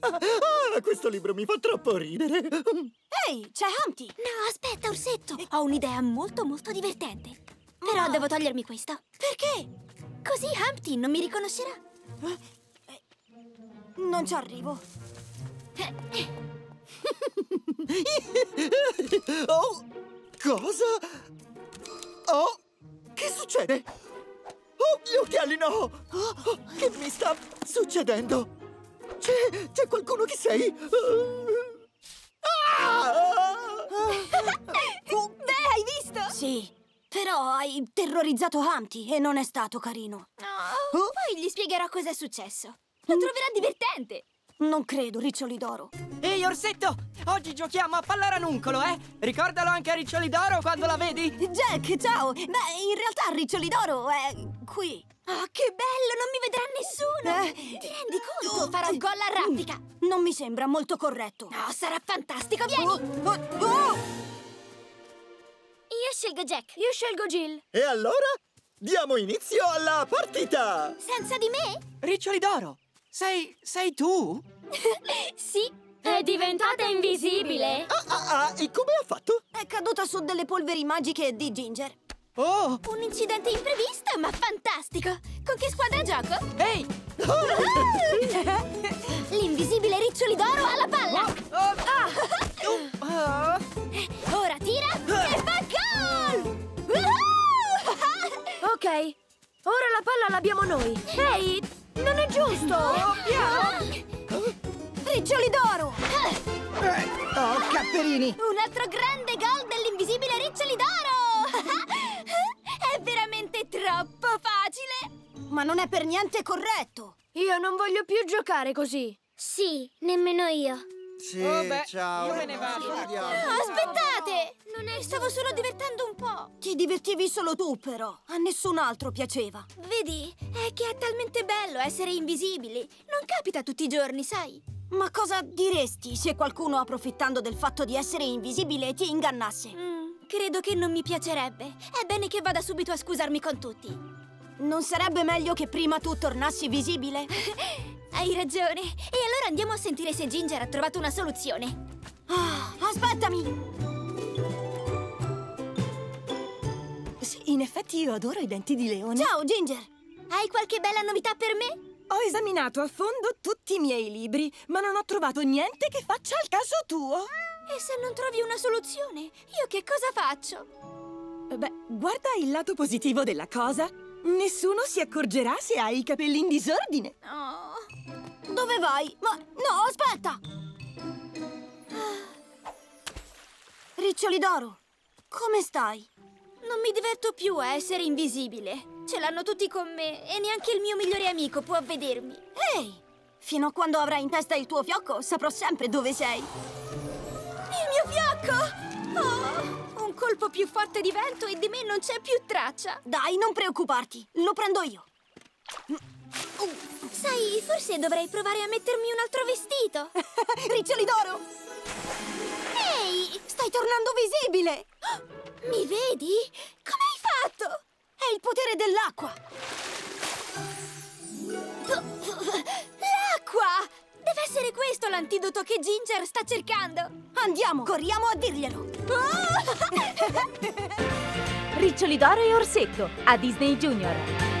Ah, questo libro mi fa troppo ridere. Ehi, c'è Humpty! No, aspetta, Orsetto! Ho un'idea molto molto divertente. Però devo togliermi questo. Perché? Così Humpty non mi riconoscerà. Non ci arrivo. Oh, cosa? Oh, che succede? Oh, gli occhiali no! Oh, che mi sta succedendo? C'è, c'è qualcuno che sei? Ah! Beh, hai visto? Sì, però hai terrorizzato Humpty e non è stato carino. Oh, Poi gli spiegherò cosa è successo. Lo troverà divertente. Non credo, Riccioli d'Oro. Ehi, Orsetto! Oggi giochiamo a pallaranuncolo, eh? Ricordalo anche a Riccioli d'Oro quando la vedi! Jack, ciao! Beh, in realtà Riccioli d'Oro è qui. Oh, che bello! Non mi vedrà nessuno! Eh. Ti rendi conto? Farò gol a raffica! Non mi sembra molto corretto. No, sarà fantastico! Vieni! Oh, oh, oh! Io scelgo Jack. Io scelgo Jill. E allora? Diamo inizio alla partita! Senza di me? Riccioli d'Oro! Sei... sei tu? Sì. È diventata invisibile? Ah, ah, ah, e come ha fatto? È caduta su delle polveri magiche di Ginger. Oh! Un incidente imprevisto, ma fantastico! Con che squadra gioco? Ehi! L'invisibile Riccioli d'Oro alla palla! Oh! Ah! Ora tira e fa gol! Ok, ora la palla l'abbiamo noi. Ehi, non è giusto! Riccioli d'Oro! Oh, Capperini! Un altro grande gol dell'invisibile Riccioli d'Oro! È veramente troppo facile! Ma non è per niente corretto. Io non voglio più giocare così. Sì, nemmeno io. Sì, Oh, beh, ciao. io me ne vado. Aspettate! Non è... Stavo solo divertendo un po'. Ti divertivi solo tu, però. A nessun altro piaceva. Vedi, è che è talmente bello essere invisibili. Non capita tutti i giorni, sai? Ma cosa diresti se qualcuno, approfittando del fatto di essere invisibile, ti ingannasse? Mm, credo che non mi piacerebbe. È bene che vada subito a scusarmi con tutti. Non sarebbe meglio che prima tu tornassi visibile? Hai ragione. E allora andiamo a sentire se Ginger ha trovato una soluzione. Ah, aspettami! Sì, in effetti io adoro i denti di leone. Ciao, Ginger! Hai qualche bella novità per me? Ho esaminato a fondo tutti i miei libri, ma non ho trovato niente che faccia al caso tuo. E se non trovi una soluzione, io che cosa faccio? Beh, guarda il lato positivo della cosa. Nessuno si accorgerà se hai i capelli in disordine. Oh. Dove vai? Ma no, aspetta! Riccioli d'oro, come stai? Non mi diverto più a essere invisibile. Ce l'hanno tutti con me e neanche il mio migliore amico può vedermi. Ehi! Fino a quando avrai in testa il tuo fiocco, saprò sempre dove sei. Il mio fiocco! Oh, un colpo più forte di vento e di me non c'è più traccia. Dai, non preoccuparti, lo prendo io. Sai, forse dovrei provare a mettermi un altro vestito. Riccioli d'oro, Ehi, stai tornando visibile! mi vedi? Come hai fatto? È il potere dell'acqua! L'acqua! Deve essere questo l'antidoto che Ginger sta cercando. Andiamo, corriamo a dirglielo! Riccioli d'oro e Orsetto a Disney Junior.